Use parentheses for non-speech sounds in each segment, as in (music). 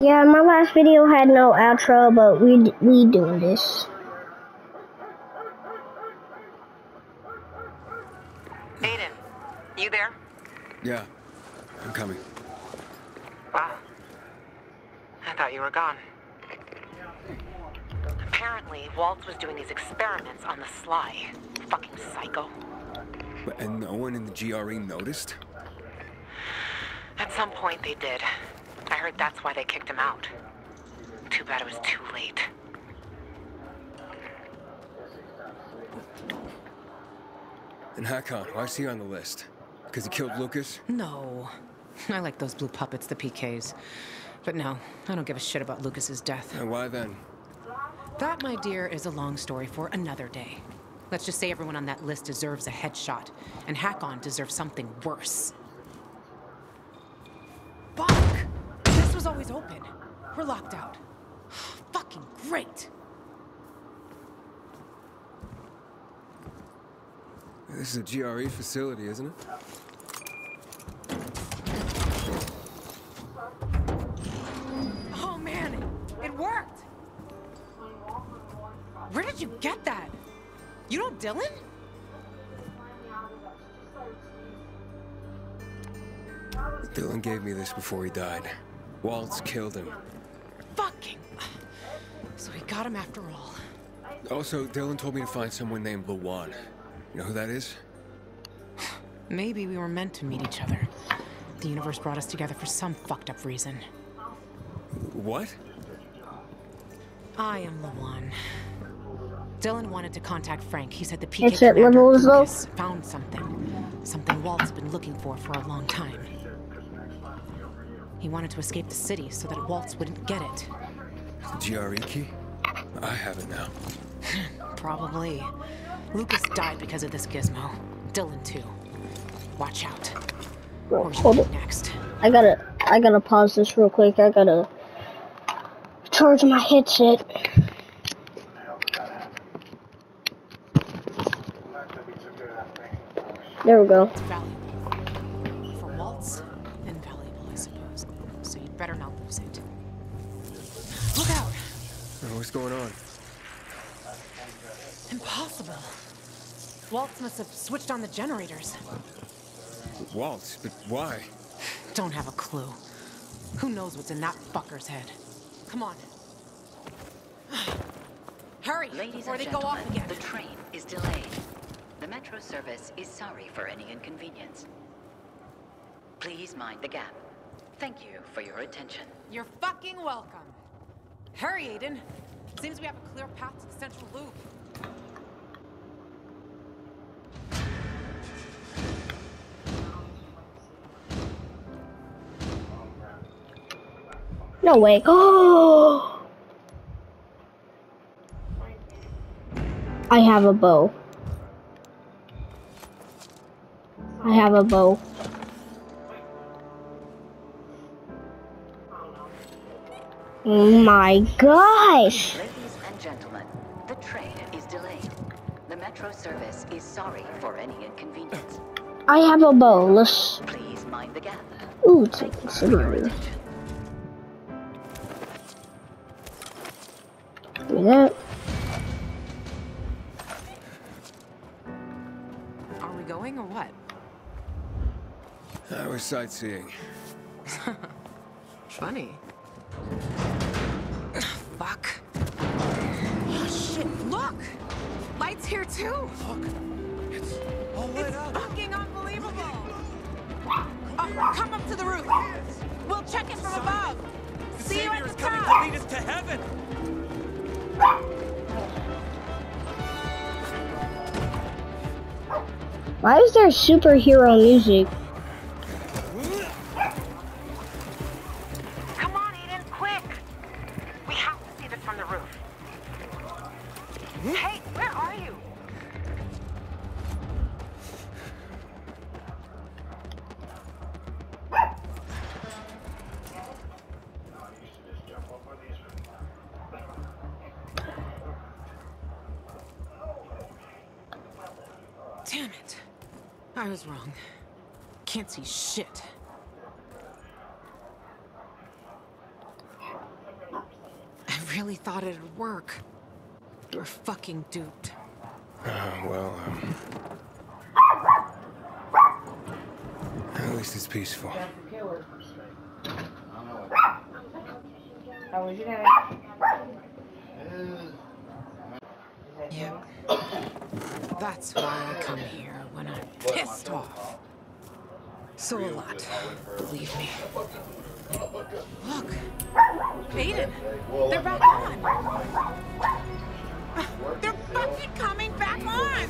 Yeah, my last video had no outro, but we we doing this. Aiden, you there? Yeah, I'm coming. Wow. I thought you were gone. Apparently, Waltz was doing these experiments on the sly. Fucking psycho. But- And no one in the GRE noticed? At some point, they did. I heard that's why they kicked him out. Too bad it was too late. And Hakon, why is he on the list? Because he killed Lucas? No. I like those blue puppets, the PKs. But no, I don't give a shit about Lucas's death. And why then? That, my dear, is a long story for another day. Let's just say everyone on that list deserves a headshot, and Hakon deserves something worse. Fuck! Open. We're locked out. (sighs) Fucking great! This is a GRE facility, isn't it? Oh man, it, it worked! Where did you get that? You know Dylan? Dylan gave me this before he died. Waltz killed him. Fucking. So we got him after all. Also, Dylan told me to find someone named Lawan. You know who that is? Maybe we were meant to meet each other. The universe brought us together for some fucked up reason. What? I am Lawan. Dylan wanted to contact Frank. He said the PK Exit commander, levels, though? Lucas, found something. Something Walt's been looking for for a long time. He wanted to escape the city so that Waltz wouldn't get it. The GRE key? I have it now. (laughs) Probably. Lucas died because of this gizmo. Dylan too. Watch out. Where's Hold it. next? I gotta I gotta pause this real quick. I gotta charge my headset. There we go. Better not lose it. Look out! Oh, What's going on? Impossible. Waltz must have switched on the generators. Waltz? But why? Don't have a clue. Who knows what's in that fucker's head? Come on. (sighs) Hurry, Ladies before and they go gentlemen, off again. the train is delayed. The metro service is sorry for any inconvenience. Please mind the gap. Thank you for your attention. You're fucking welcome. Hurry, Aiden. Seems we have a clear path to the central loop. No way. Oh. (gasps) I have a bow. I have a bow. Oh my gosh! Ladies and gentlemen, the train is delayed. The metro service is sorry for any inconvenience. I have a bow. Let's. Please mind the gap. Ooh, it's Thank you for your considerable. attention. Give me that. Are we going or what? Uh, I was sightseeing. (laughs) Funny. Here too! Look! It's all lit It's up! fucking unbelievable! Oh, come up to the roof! We'll check it from above! See you at the top! lead us to heaven! Why is there superhero music? Damn it. I was wrong. Can't see shit. I really thought it'd work. You're fucking duped. Uh, well, um, at least it's peaceful. How was your day? That's why I come here when I'm pissed off. So a lot, believe me. Look, Aiden, they're back on. Ah, they're fucking coming back on.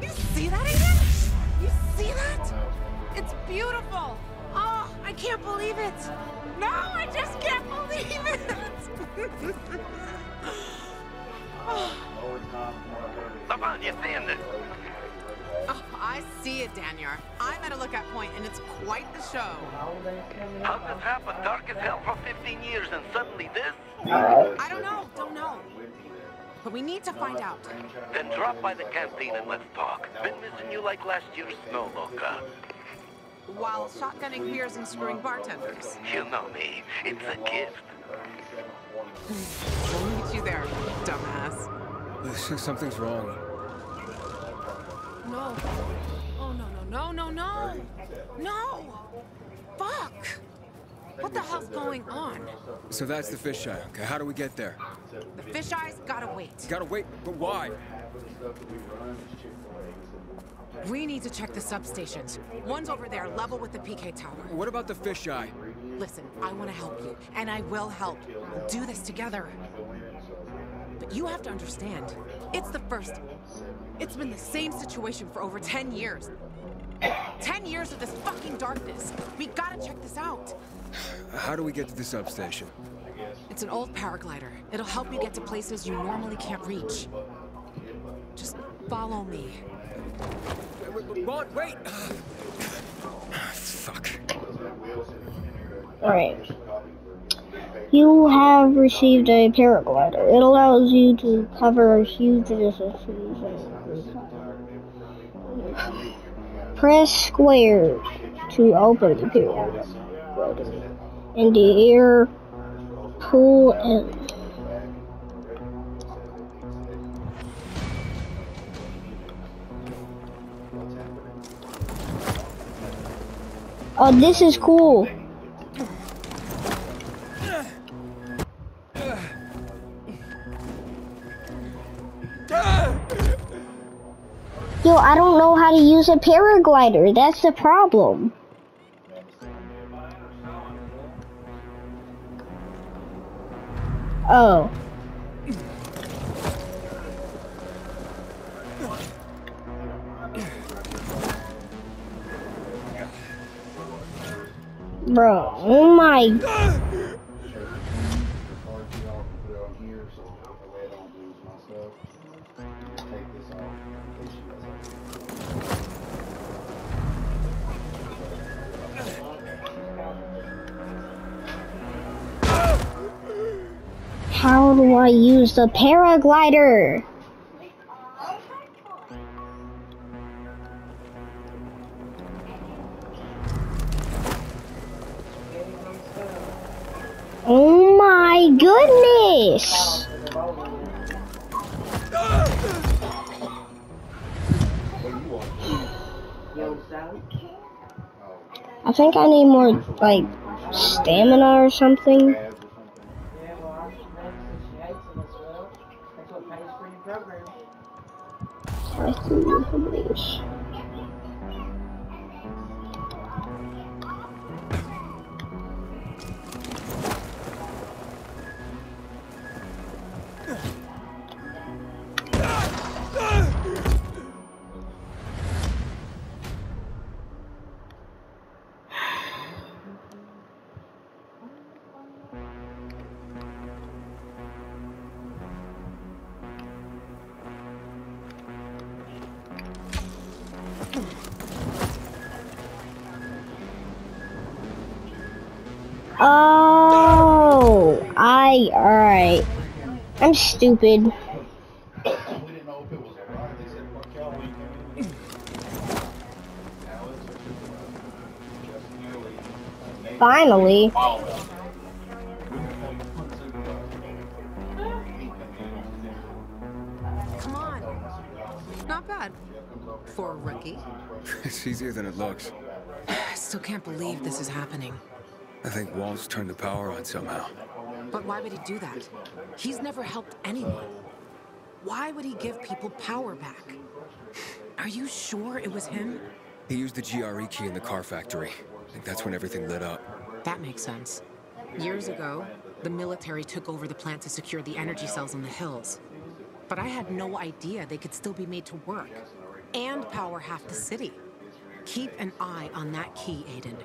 You see that, Aiden? You see that? It's beautiful. Oh, I can't believe it. No, I just can't believe it. (laughs) Stefan, you seeing this? Oh, I see it, Daniel. I'm at a lookout point, and it's quite the show. How this happen? Dark as hell for 15 years and suddenly this? I don't know, don't know. But we need to find out. Then drop by the canteen and let's talk. Been missing you like last year's snow, Loca. While shotgunning beers and screwing bartenders. You know me. It's a gift. We'll meet you there, dumbass. Listen, (laughs) Something's wrong. No. Oh, no, no, no, no, no! No! Fuck! What the hell's going on? So that's the fisheye. Okay, how do we get there? The fisheyes gotta wait. Gotta wait, but why? We need to check the substations. One's over there, level with the PK tower. What about the fisheye? Listen, I want to help you, and I will help. We'll do this together. But you have to understand, it's the first. It's been the same situation for over 10 years. 10 years of this fucking darkness. We gotta check this out. How do we get to the substation? It's an old paraglider. It'll help you get to places you normally can't reach. Just follow me. Ron, wait! Fuck. Alright. You have received a paraglider. It allows you to cover huge distances. Press square to open the paraglider. And the air pull in. Oh, this is cool. A paraglider. That's the problem. Oh. Bro, oh my How do I use the paraglider? Oh my goodness! I think I need more, like, stamina or something. Alright. I'm stupid. Finally. Come on. Not bad. For a rookie. (laughs) it's easier than it looks. (sighs) I still can't believe this is happening. I think Waltz turned the power on somehow. But why would he do that? He's never helped anyone. Why would he give people power back? Are you sure it was him? He used the GRE key in the car factory. I think that's when everything lit up. That makes sense. Years ago, the military took over the plant to secure the energy cells in the hills. But I had no idea they could still be made to work. And power half the city. Keep an eye on that key, Aiden.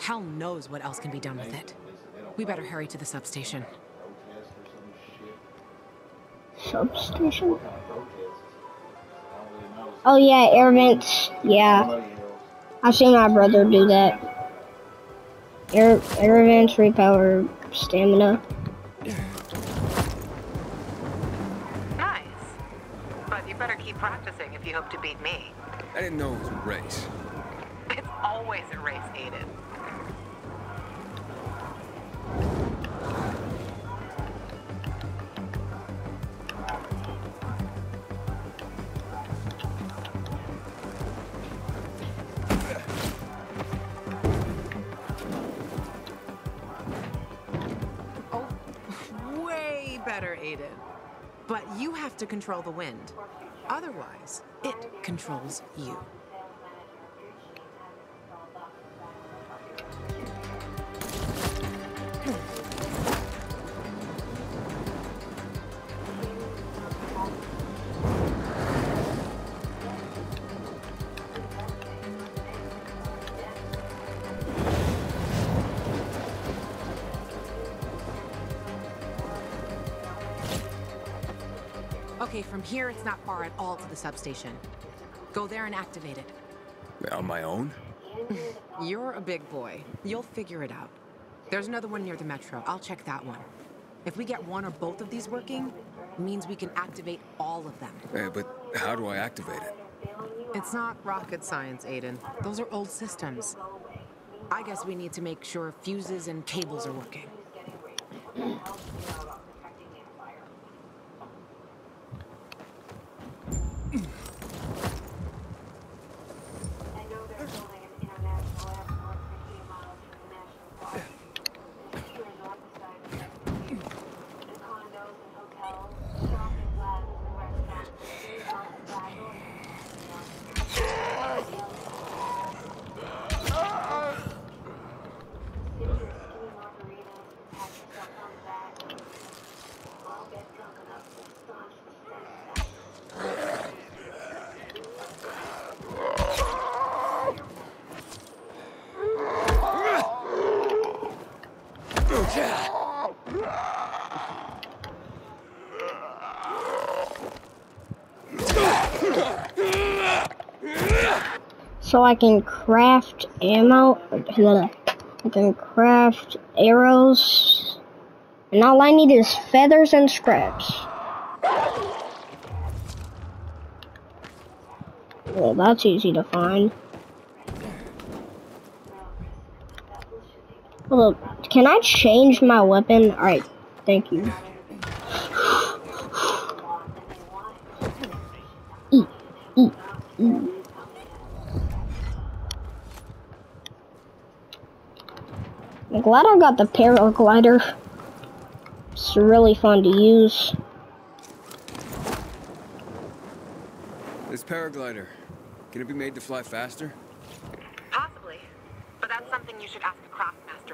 Hell knows what else can be done with it. We better hurry to the substation. Substation? Oh yeah, air vents. Yeah. I've seen my brother do that. Air, air vents repower stamina. Nice. But you better keep practicing if you hope to beat me. I didn't know it was a race. It's always a race, Aiden. But you have to control the wind. Otherwise, it controls you. Okay, from here, it's not far at all to the substation. Go there and activate it. On my own? (laughs) You're a big boy. You'll figure it out. There's another one near the metro. I'll check that one. If we get one or both of these working, means we can activate all of them. Eh, but how do I activate it? It's not rocket science, Aiden. Those are old systems. I guess we need to make sure fuses and cables are working. I know they're building an international airport 15 miles from the national park. To the north side of the city. The condos and hotels, shopping plazas and restaurants, all the back Sip your skinny margaritas, pat yourself on the back. I'll get drunk enough to staunch the satisfaction. So I can craft ammo. I can craft arrows. And all I need is feathers and scraps. Well, that's easy to find. Hold up. Can I change my weapon? Alright, thank you. E, E, E. I'm glad I got the paraglider. It's really fun to use. This paraglider. Can it be made to fly faster? Possibly. But that's something you should ask a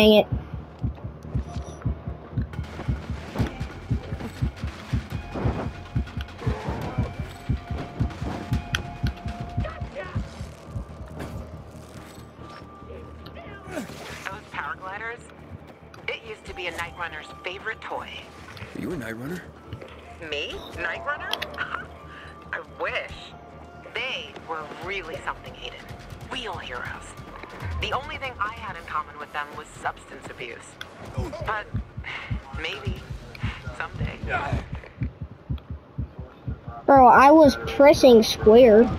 Dang it. Pressing square. Inhibitor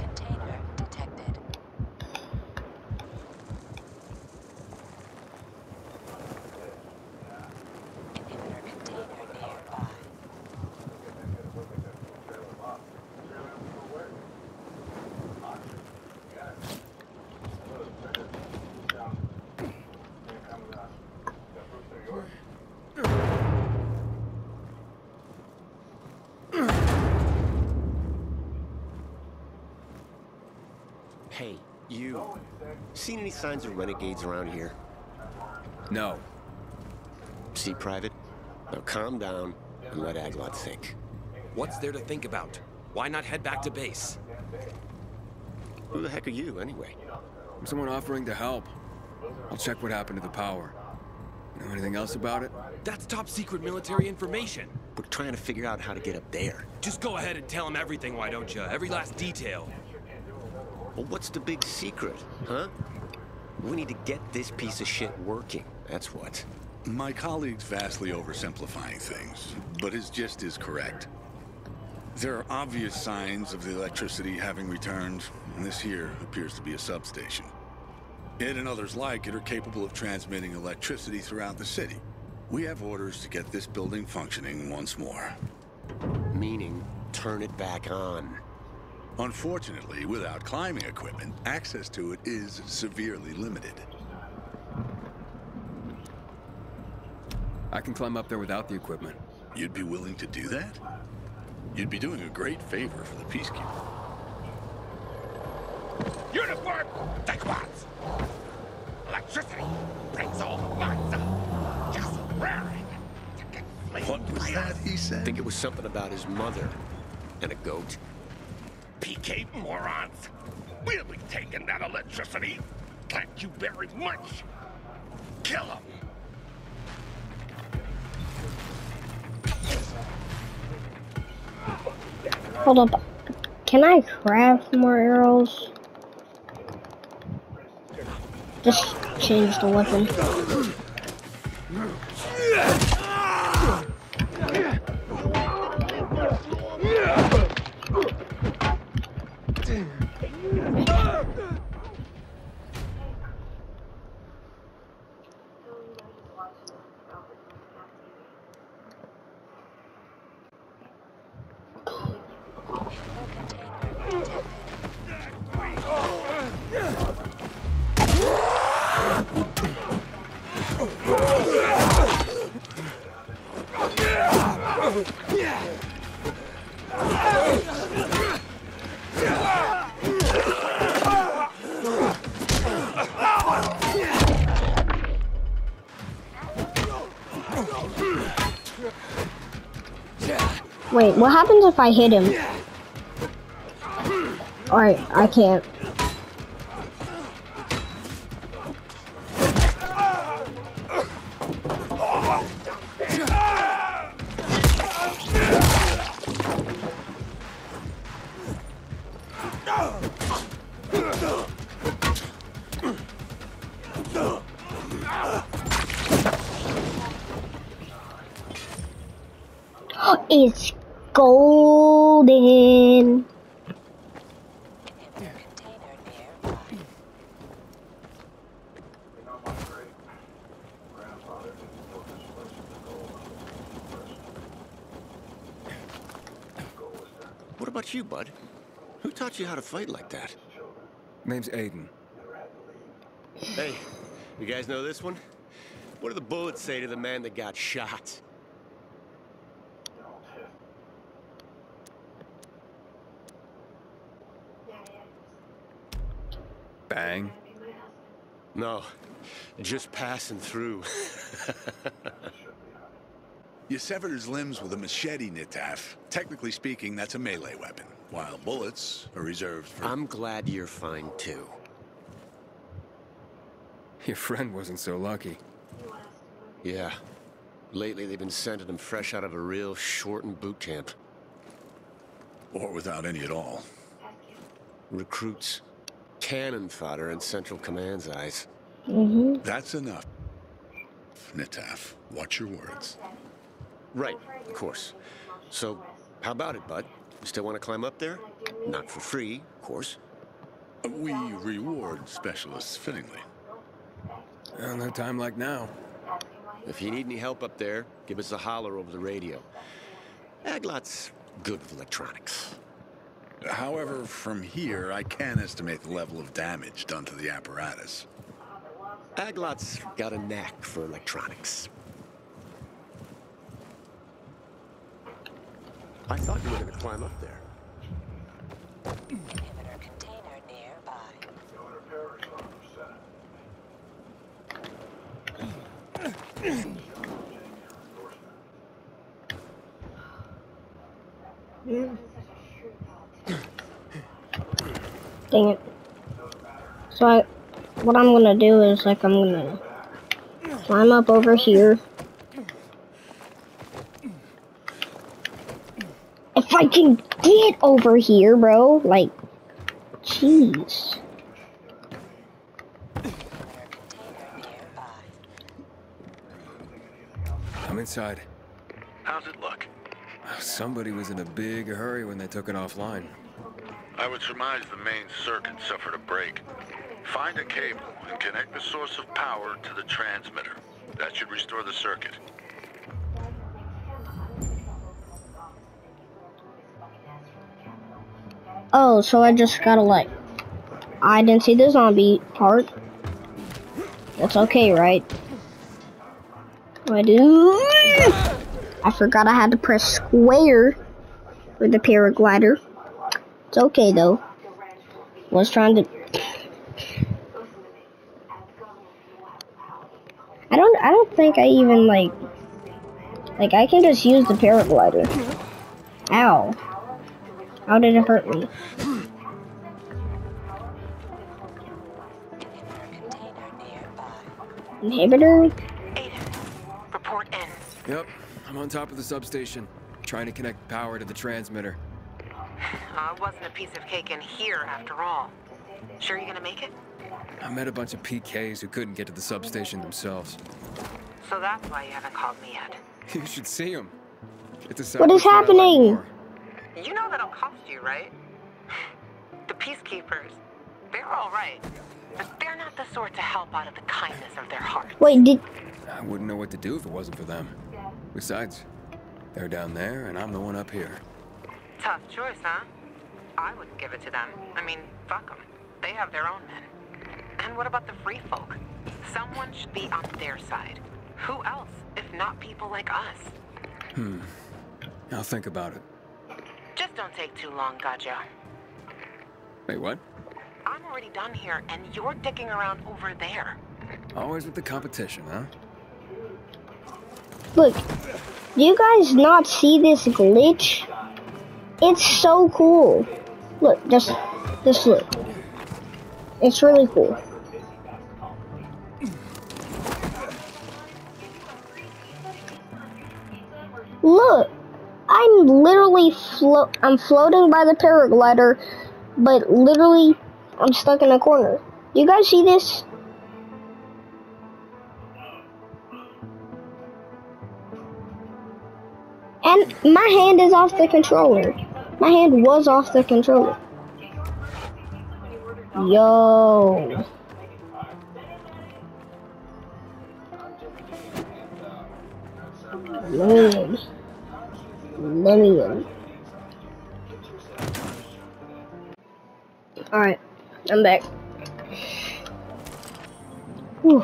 container detected. Inhibitor container nearby. Hey, you. Seen any signs of renegades around here? No. See, Private? Now calm down and let Aglot think. What's there to think about? Why not head back to base? Who the heck are you, anyway? I'm someone offering to help. I'll check what happened to the power. You know anything else about it? That's top secret military information. We're trying to figure out how to get up there. Just go ahead and tell him everything, why don't you? Every last detail. Well, what's the big secret, huh? We need to get this piece of shit working. That's what. My colleague's vastly oversimplifying things, but his gist is correct. There are obvious signs of the electricity having returned, and this here appears to be a substation. It and others like it are capable of transmitting electricity throughout the city. We have orders to get this building functioning once more. Meaning, turn it back on. Unfortunately, without climbing equipment, access to it is severely limited. I can climb up there without the equipment. You'd be willing to do that? You'd be doing a great favor for the Peacekeeper. Uniform! Take what? Electricity brings all the lights Just raring to get What was that he said? I think it was something about his mother and a goat. PK morons! We'll be taking that electricity. Thank you very much. Kill him. Hold up. Can I craft more arrows? Just change the weapon. Wait, what happens if I hit him? Alright, I can't. (gasps) It's golden. Inhibitor container nearby. What about you, bud? Who taught you how to fight like that? Name's Aiden. Hey, you guys know this one? What do the bullets say to the man that got shot? Bang. No, just passing through. You severed his limbs with a machete, Nitaf. Technically speaking, that's a melee weapon, while bullets are reserved for... I'm glad you're fine too. Your friend wasn't so lucky. Yeah. Lately, they've been sending him fresh out of a real shortened boot camp. Or without any at all. Recruits. Cannon fodder in Central Command's eyes. Mm-hmm. That's enough. Nitaf, watch your words. Right, of course. So, how about it, bud? You still want to climb up there? Not for free, of course. We reward specialists fittingly. Well, no time like now. If you need any help up there, give us a holler over the radio. Aglot's good with electronics. However, from here, I can estimate the level of damage done to the apparatus. Aglot's got a knack for electronics. I thought you were going to climb up there. Inhibitor container nearby. (clears throat) Dang it. So I, what I'm gonna do is like I'm gonna climb up over here. If I can get over here, bro, like, jeez. Inhibitor container nearby. I'm inside. How's it look? Somebody was in a big hurry when they took it offline. I would surmise the main circuit suffered a break. Find a cable and connect the source of power to the transmitter. That should restore the circuit. Oh, so I just gotta like, I didn't see the zombie part. That's okay, right? I do. I forgot I had to press square for the paraglider. It's okay though. Was trying to. I don't. I don't think I even like. Like I can just use the paraglider. Ow. How did it hurt me? Inhibitor container nearby. Inhibitor? Aiden, report in. Yep, I'm on top of the substation, trying to connect power to the transmitter. Uh, it wasn't a piece of cake in here after all. Sure you're gonna make it? I met a bunch of PKs who couldn't get to the substation themselves. So that's why you haven't called me yet. (laughs) You should see them. It's a What is happening? You know that'll cost you, right? (laughs) The peacekeepers, they're all right. But they're not the sort to help out of the kindness of their heart. Wait, did I wouldn't know what to do if it wasn't for them. Besides, they're down there and I'm the one up here. Tough choice, huh? I wouldn't give it to them. I mean, fuck them. They have their own men. And what about the free folk? Someone should be on their side. Who else, if not people like us? Hmm. I'll think about it. Just don't take too long, Gajo. Wait, what? I'm already done here, and you're dicking around over there. Always with the competition, huh? look? Do you guys not see this glitch? It's so cool. Look, just, just look. It's really cool. Look, I'm literally float. I'm floating by the paraglider, but literally, I'm stuck in a corner. You guys see this? And my hand is off the controller. My hand was off the controller. Yo. Man. Man. Alright, I'm back. Whew.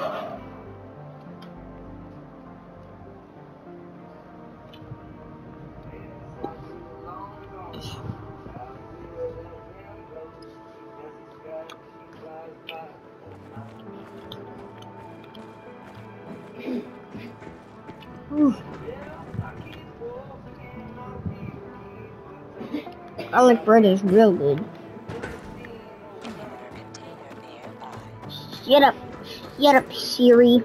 Garlic bread is real good. Get up. Get up, Siri.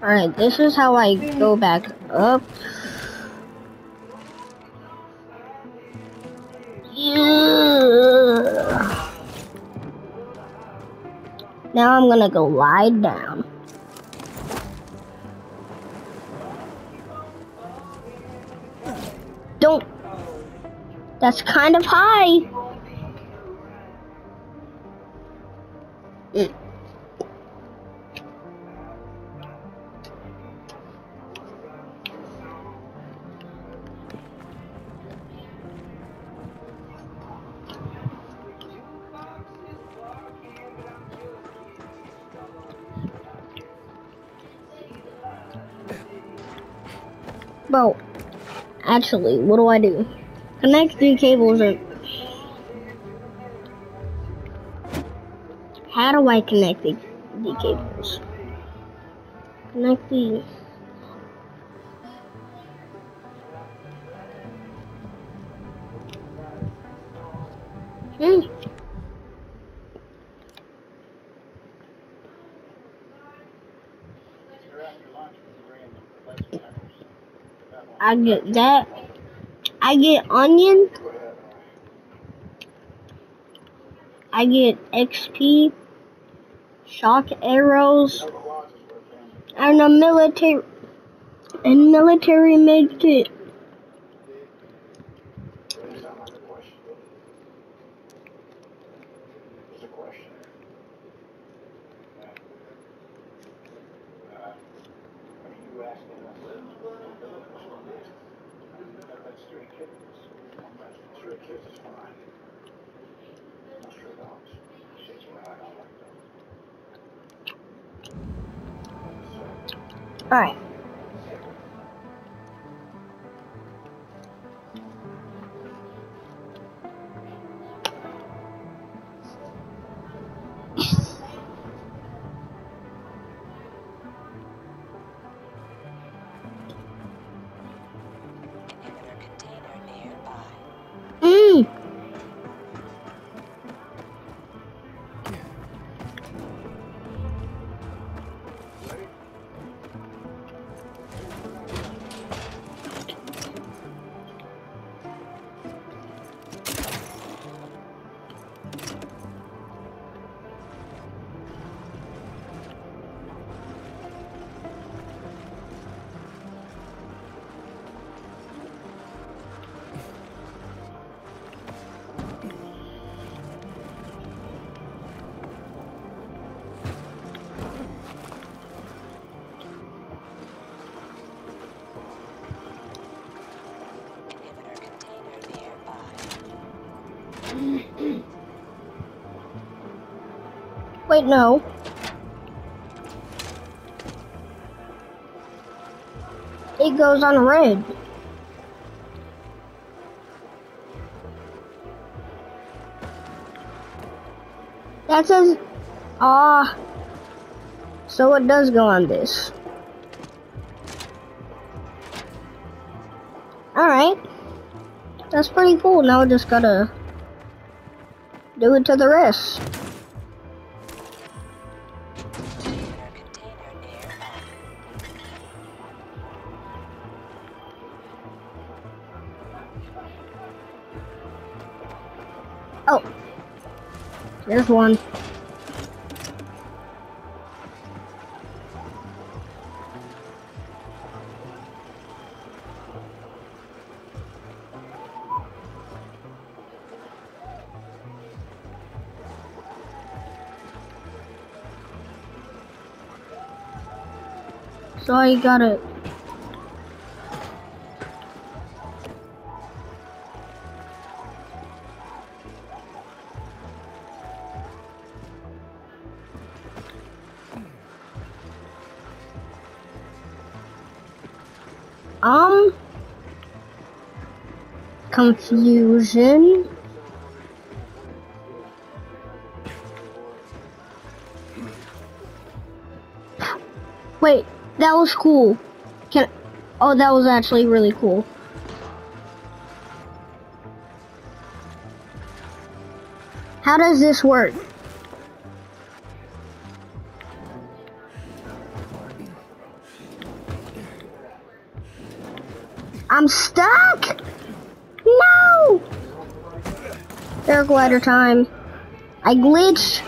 Alright, this is how I go back up. Now I'm gonna go lie down. Don't. That's kind of high. Bro, actually, what do I do? Connect the cables and... How do I connect the, the cables? Connect the... Hmm. I get that. I get onion. I get XP, shock arrows, and a military and military med Wait, no. It goes on red. That says, ah, so it does go on this. Alright. That's pretty cool. Now we just gotta do it to the rest. There's one. So I got it. confusion. Wait, that was cool. Can Oh, that was actually really cool. How does this work? I'm stuck! Paraglider time. I glitched.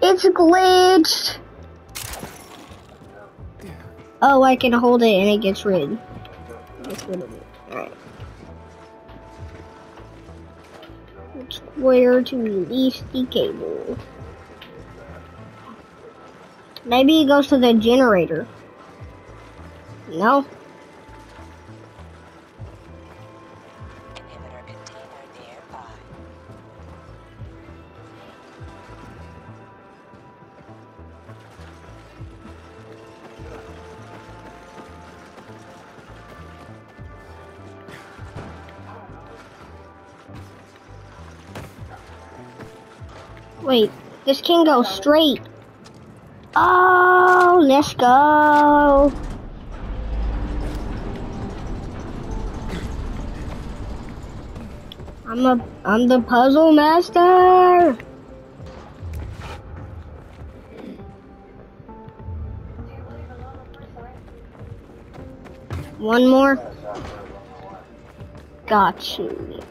It's glitched. Oh, I can hold it and it gets rid. Gets rid of it. Alright. Square to release the cable. Maybe it goes to the generator. No. Wait, this can go straight. Oh, let's go. I'm a I'm the puzzle master. One more. Got you.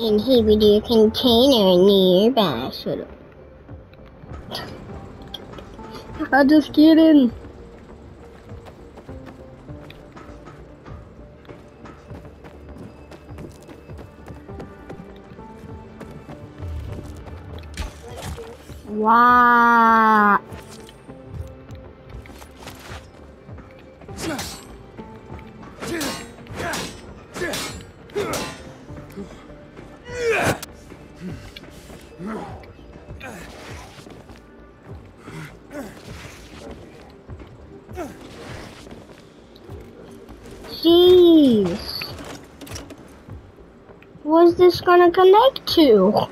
Inhibitor container nearby. Shut up. I just kidding. Gonna connect to?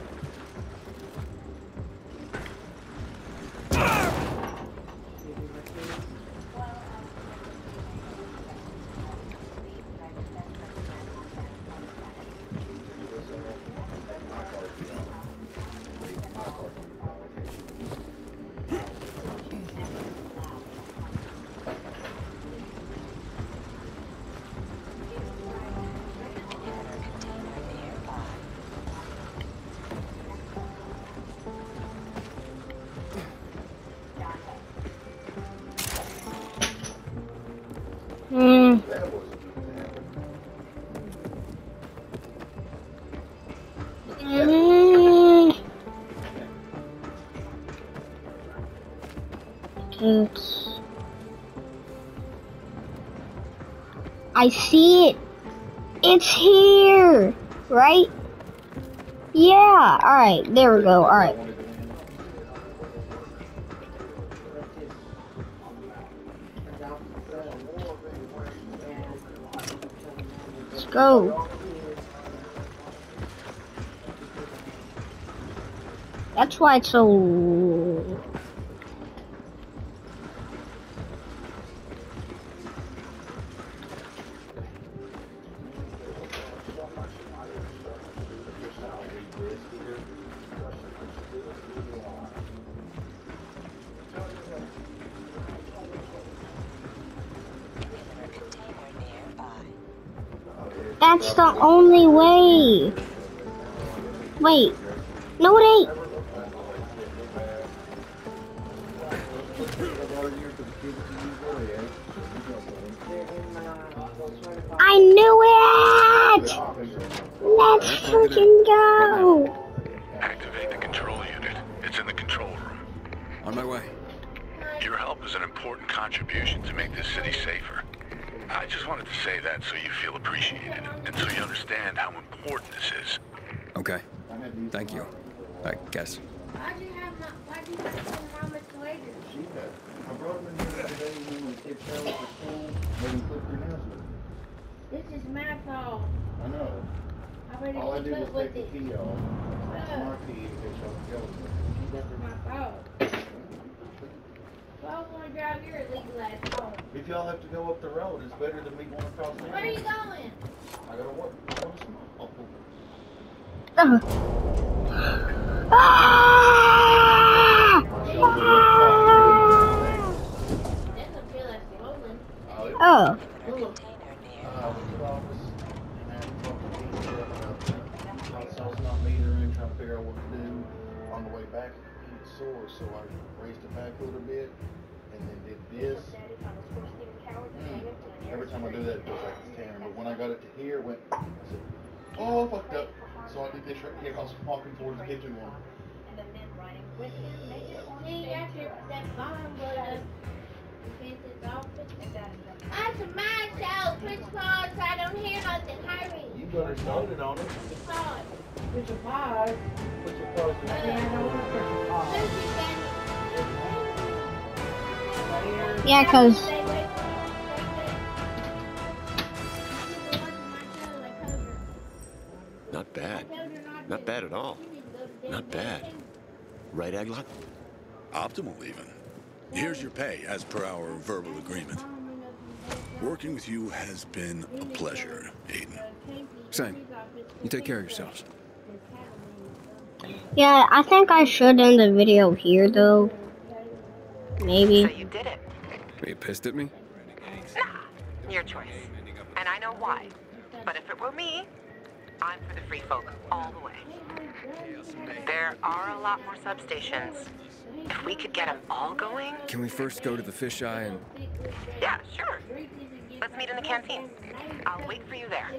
I see it. It's here, right? Yeah. All right. There we go. All right. Let's go. That's why it's so. That's the only way. Wait. No, it ain't. This is my fault. I know. I better All I keep did was take the it. key off. That's my key, in case y'all kill me. This is my fault. Well, I was gonna drive your illegal ass home. If y'all have to go up the road, it's better than me going across the road. Where are you going? I gotta work. I gotta smoke. Ugh. Ah! Doesn't feel like rolling. Oh. So I raised it back a little bit and then did this. Mm. Every time I do that, it feels like it's tearing. But when I got it to here, it went, I said, oh, fucked up. So I did this right here, I was walking towards the kitchen one. See, I tripped that bomb, but, uh, against his office. That's my show. Push pause so I don't hear nothing. Hurry. You better start it on it. Pause. Push a pause. Put your clothes I in. think I know what push a pause. Push it, Danny. Yeah, cause Stay away from it. Stay away. You need to watch my show. I told her. Not bad. I told her not Not bad at all. You need to go to Not bad. Right, Aglock? Optimal, even. Here's your pay, as per our verbal agreement. Working with you has been a pleasure, Aiden. Same. You take care of yourselves. yeah, I think I should end the video here though. Maybe. So Maybe. you did it. Are you pissed at me? Nah, your choice. And I know why. But if it were me, I'm for the free folk all the way. There are a lot more substations. If we could get them all going, Can we first go to the fisheye and yeah, sure. Let's meet in the canteen. I'll wait for you there.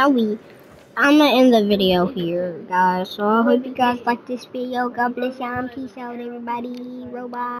Owie. I'm gonna end the video here, guys. So I hope you guys like this video. God bless y'all. Peace out, everybody. Robot.